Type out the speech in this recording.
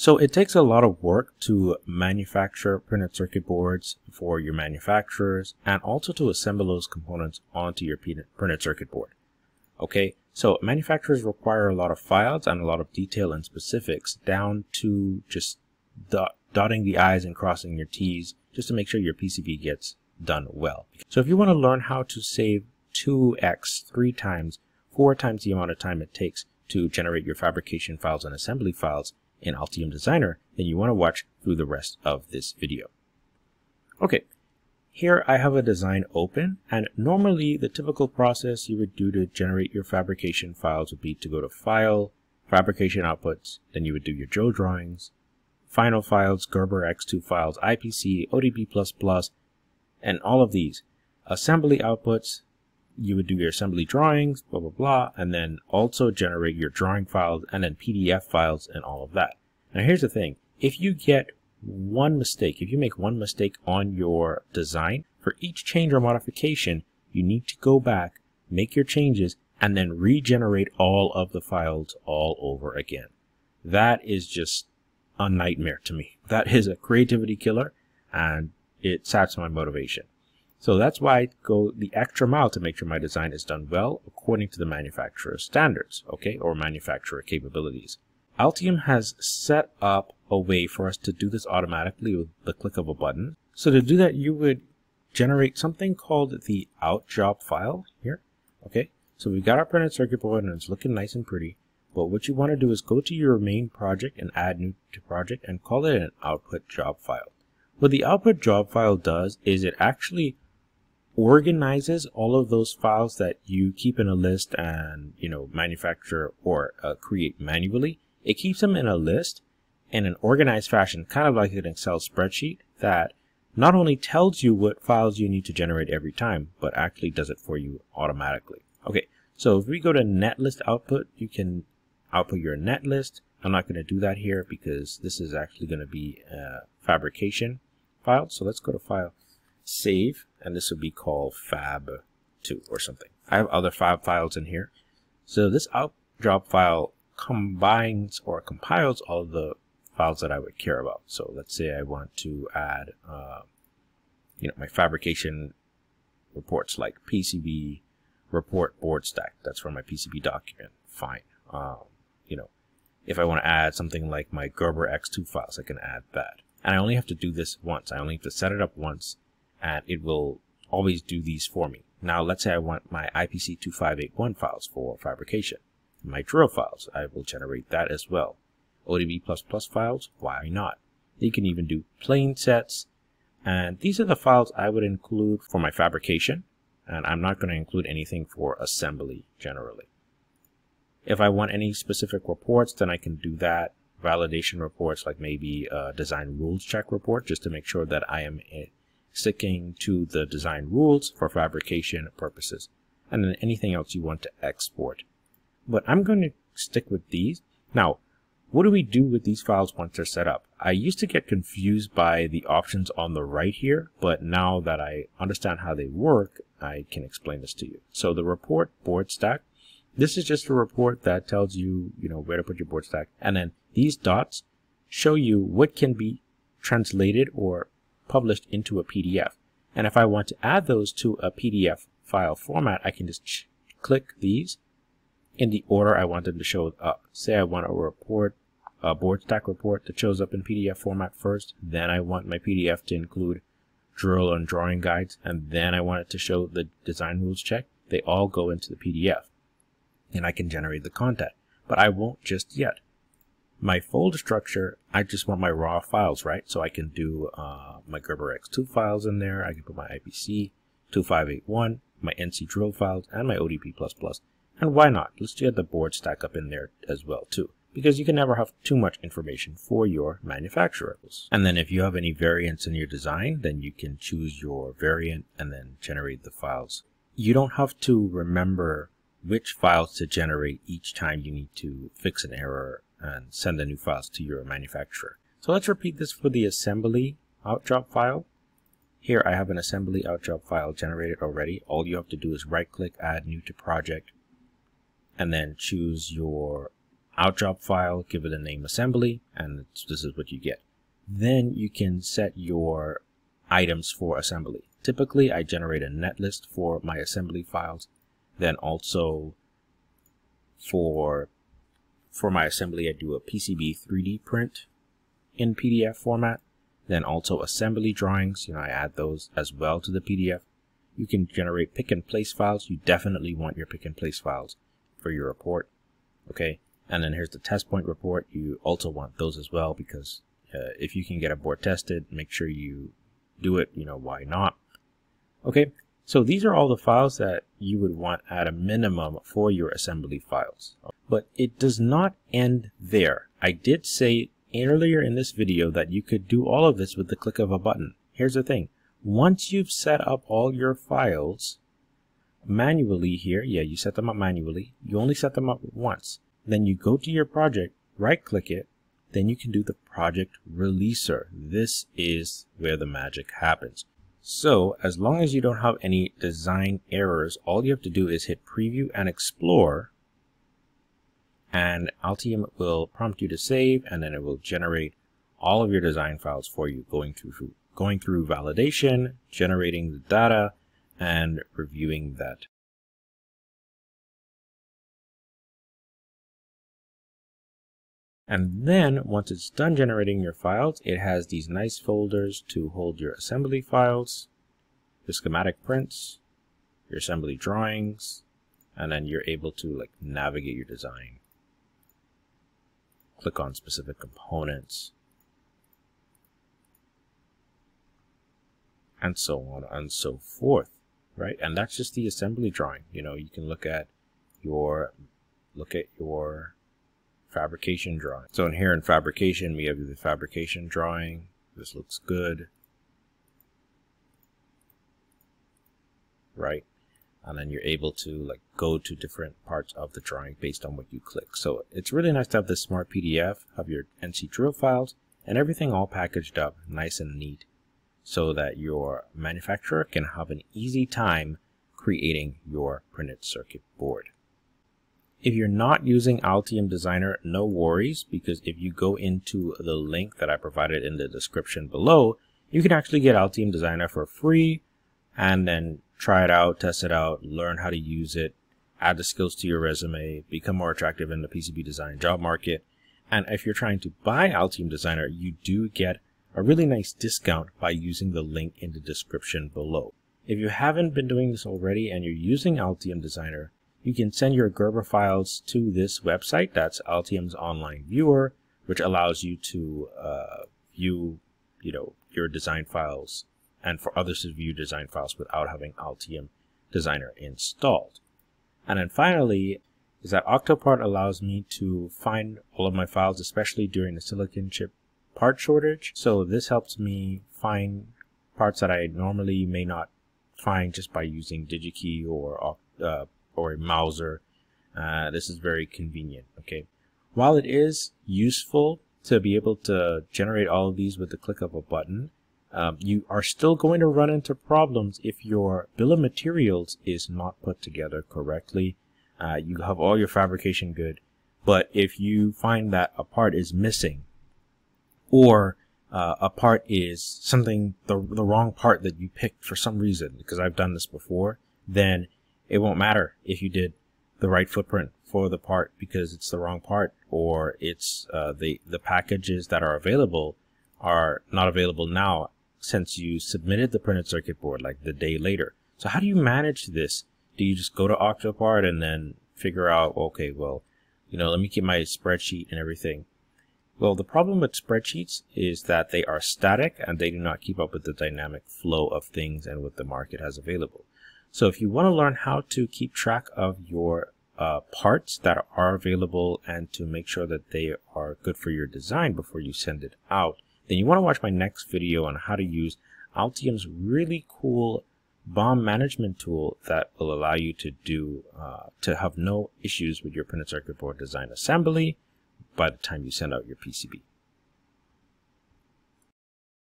So it takes a lot of work to manufacture printed circuit boards for your manufacturers and also to assemble those components onto your printed circuit board. Okay, so manufacturers require a lot of files and a lot of detail and specifics down to just dot, dotting the I's and crossing your T's just to make sure your PCB gets done well. So if you want to learn how to save 2x, 3 times, 4 times the amount of time it takes to generate your fabrication files and assembly files in Altium Designer, then you want to watch through the rest of this video. Okay, here I have a design open and normally the typical process you would do to generate your fabrication files would be to go to File, Fabrication Outputs, then you would do your Joe drawings, Final Files, Gerber X2 files, IPC, ODB++, and all of these. Assembly outputs, you would do your assembly drawings, blah, blah, blah, and then also generate your drawing files and then PDF files and all of that. Now here's the thing. If you get one mistake, if you make one mistake on your design, for each change or modification, you need to go back, make your changes, and then regenerate all of the files all over again. That is just a nightmare to me. That is a creativity killer, and it saps my motivation. So that's why I go the extra mile to make sure my design is done well according to the manufacturer's standards, okay, or manufacturer capabilities. Altium has set up a way for us to do this automatically with the click of a button. So to do that, you would generate something called the out job file here, okay? So we've got our printed circuit board and it's looking nice and pretty. But what you want to do is go to your main project and add new to project and call it an output job file. What the output job file does is it actually organizes all of those files that you keep in a list and you know manufacture or uh, create manually it keeps them in a list in an organized fashion kind of like an excel spreadsheet that not only tells you what files you need to generate every time but actually does it for you automatically okay so if we go to netlist output you can output your netlist i'm not going to do that here because this is actually going to be a fabrication file so let's go to file save, and this will be called fab2 or something. I have other fab files in here. So this out job file combines or compiles all the files that I would care about. So let's say I want to add, uh, you know, my fabrication reports like PCB report board stack. That's for my PCB document. Fine. Um, you know, if I want to add something like my Gerber X2 files, I can add that. And I only have to do this once. I only have to set it up once and it will always do these for me. Now, let's say I want my IPC 2581 files for fabrication. My drill files, I will generate that as well. ODB++ files, why not? You can even do plane sets, and these are the files I would include for my fabrication, and I'm not going to include anything for assembly generally. If I want any specific reports, then I can do that. Validation reports, like maybe a design rules check report, just to make sure that I am eh, sticking to the design rules for fabrication purposes, and then anything else you want to export. But I'm going to stick with these. Now, what do we do with these files once they're set up? I used to get confused by the options on the right here, but now that I understand how they work, I can explain this to you. So the report board stack, this is just a report that tells you, you know, where to put your board stack. And then these dots show you what can be translated or published into a PDF. And if I want to add those to a PDF file format, I can just click these in the order I want them to show up. Say I want a report, a board stack report that shows up in PDF format first, then I want my PDF to include drill and drawing guides, and then I want it to show the design rules check. They all go into the PDF, and I can generate the content, but I won't just yet my folder structure, I just want my raw files, right? So I can do uh, my Gerber X2 files in there. I can put my IPC 2581, my NC drill files, and my ODB++. And why not? Let's get the board stack up in there as well too. Because you can never have too much information for your manufacturers. And then if you have any variants in your design, then you can choose your variant and then generate the files. You don't have to remember which files to generate each time you need to fix an error and send the new files to your manufacturer. So let's repeat this for the assembly outjob file. Here I have an assembly outjob file generated already. All you have to do is right click, add new to project, and then choose your outjob file, give it a name assembly, and this is what you get. Then you can set your items for assembly. Typically, I generate a netlist for my assembly files. Then also for for my assembly, I do a PCB 3D print in PDF format. Then also assembly drawings, you know, I add those as well to the PDF. You can generate pick and place files. You definitely want your pick and place files for your report. Okay. And then here's the test point report. You also want those as well because uh, if you can get a board tested, make sure you do it. You know, why not? Okay. So these are all the files that you would want at a minimum for your assembly files. But it does not end there. I did say earlier in this video that you could do all of this with the click of a button. Here's the thing. Once you've set up all your files manually here, yeah, you set them up manually. You only set them up once. Then you go to your project, right click it, then you can do the project releaser. This is where the magic happens. So as long as you don't have any design errors, all you have to do is hit preview and explore and Altium will prompt you to save and then it will generate all of your design files for you going through going through validation, generating the data, and reviewing that. And then once it's done generating your files, it has these nice folders to hold your assembly files, your schematic prints, your assembly drawings, and then you're able to like navigate your design. Click on specific components, and so on and so forth, right? And that's just the assembly drawing. You know, you can look at your look at your fabrication drawing. So in here in fabrication, we have the fabrication drawing. This looks good. Right? and then you're able to like go to different parts of the drawing based on what you click. So it's really nice to have this smart PDF, have your NC drill files, and everything all packaged up nice and neat so that your manufacturer can have an easy time creating your printed circuit board. If you're not using Altium Designer, no worries, because if you go into the link that I provided in the description below, you can actually get Altium Designer for free and then try it out, test it out, learn how to use it, add the skills to your resume, become more attractive in the PCB design job market. And if you're trying to buy Altium Designer, you do get a really nice discount by using the link in the description below. If you haven't been doing this already and you're using Altium Designer, you can send your Gerber files to this website. That's Altium's online viewer, which allows you to uh, view, you know, your design files and for others to view design files without having Altium Designer installed. And then finally, is that Octopart allows me to find all of my files, especially during the silicon chip part shortage. So this helps me find parts that I normally may not find just by using DigiKey or uh, or a Mouser. Uh, this is very convenient. Okay, while it is useful to be able to generate all of these with the click of a button, um, you are still going to run into problems if your bill of materials is not put together correctly. Uh, you have all your fabrication good, but if you find that a part is missing or uh, a part is something, the, the wrong part that you picked for some reason, because I've done this before, then it won't matter if you did the right footprint for the part because it's the wrong part or it's uh, the, the packages that are available are not available now since you submitted the printed circuit board like the day later. So how do you manage this? Do you just go to Octopart and then figure out, okay, well, you know, let me keep my spreadsheet and everything. Well, the problem with spreadsheets is that they are static and they do not keep up with the dynamic flow of things and what the market has available. So if you want to learn how to keep track of your uh, parts that are available and to make sure that they are good for your design before you send it out, then you want to watch my next video on how to use Altium's really cool BOM management tool that will allow you to do uh, to have no issues with your printed circuit board design assembly by the time you send out your PCB.